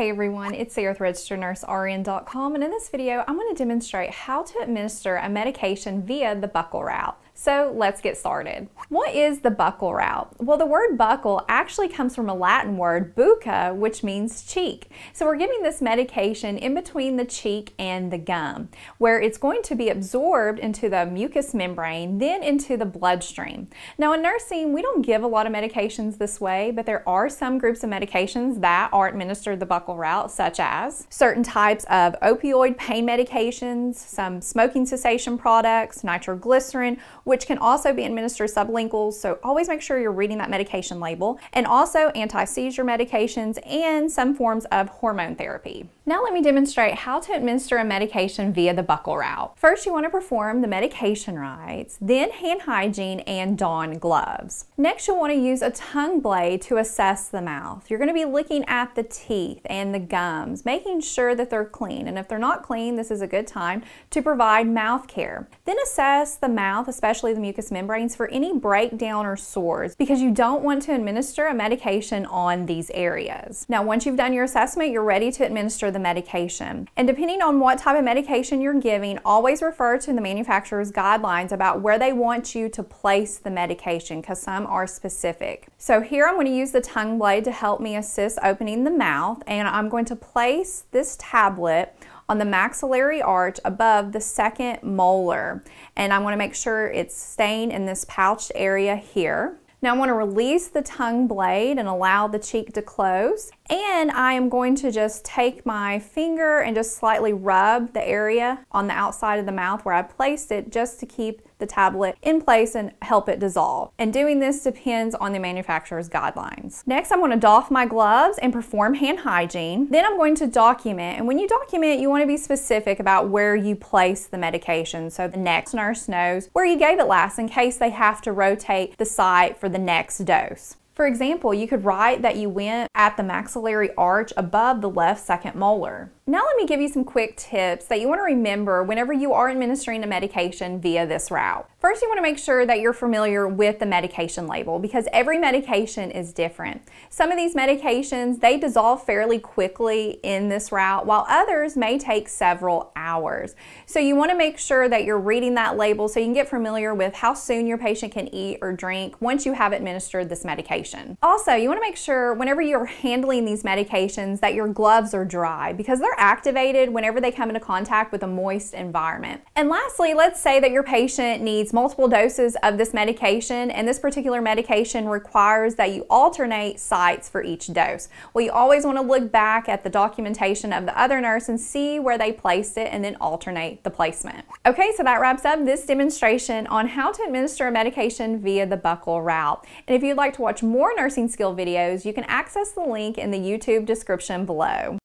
Hey everyone, it's Sarah with RegisteredNurseRN.com and in this video I'm going to demonstrate how to administer a medication via the buccal route. So let's get started. What is the buccal route? Well, the word buccal actually comes from a Latin word bucca, which means cheek. So we're giving this medication in between the cheek and the gum, where it's going to be absorbed into the mucous membrane, then into the bloodstream. Now in nursing, we don't give a lot of medications this way, but there are some groups of medications that are administered the buccal route, such as certain types of opioid pain medications, some smoking cessation products, nitroglycerin, which can also be administered sublingual, so always make sure you're reading that medication label, and also anti-seizure medications and some forms of hormone therapy. Now let me demonstrate how to administer a medication via the buccal route. First, you want to perform the medication rights, then hand hygiene and don gloves. Next, you'll want to use a tongue blade to assess the mouth. You're going to be looking at the teeth and the gums, making sure that they're clean. And if they're not clean, this is a good time to provide mouth care. Then assess the mouth, especially the mucous membranes, for any breakdown or sores because you don't want to administer a medication on these areas. Now, once you've done your assessment, you're ready to administer the medication. And depending on what type of medication you're giving, always refer to the manufacturer's guidelines about where they want you to place the medication because some are specific. So here I'm going to use the tongue blade to help me assist opening the mouth and I'm going to place this tablet on the maxillary arch above the second molar. And I want to make sure it's staying in this pouched area here. Now I want to release the tongue blade and allow the cheek to close. And I am going to just take my finger and just slightly rub the area on the outside of the mouth where I placed it just to keep the tablet in place and help it dissolve. And doing this depends on the manufacturer's guidelines. Next, I'm going to doff my gloves and perform hand hygiene. Then I'm going to document. And when you document, you want to be specific about where you place the medication so the next nurse knows where you gave it last in case they have to rotate the site for the next dose. For example, you could write that you went at the maxillary arch above the left second molar. Now let me give you some quick tips that you want to remember whenever you are administering a medication via this route. First, you want to make sure that you're familiar with the medication label because every medication is different. Some of these medications, they dissolve fairly quickly in this route, while others may take several hours. So you want to make sure that you're reading that label so you can get familiar with how soon your patient can eat or drink once you have administered this medication. Also, you want to make sure whenever you're handling these medications that your gloves are dry because they're activated whenever they come into contact with a moist environment. And lastly, let's say that your patient needs multiple doses of this medication and this particular medication requires that you alternate sites for each dose. Well, you always want to look back at the documentation of the other nurse and see where they placed it and then alternate the placement. Okay, so that wraps up this demonstration on how to administer a medication via the buccal route. And if you'd like to watch more nursing skill videos, you can access the link in the YouTube description below.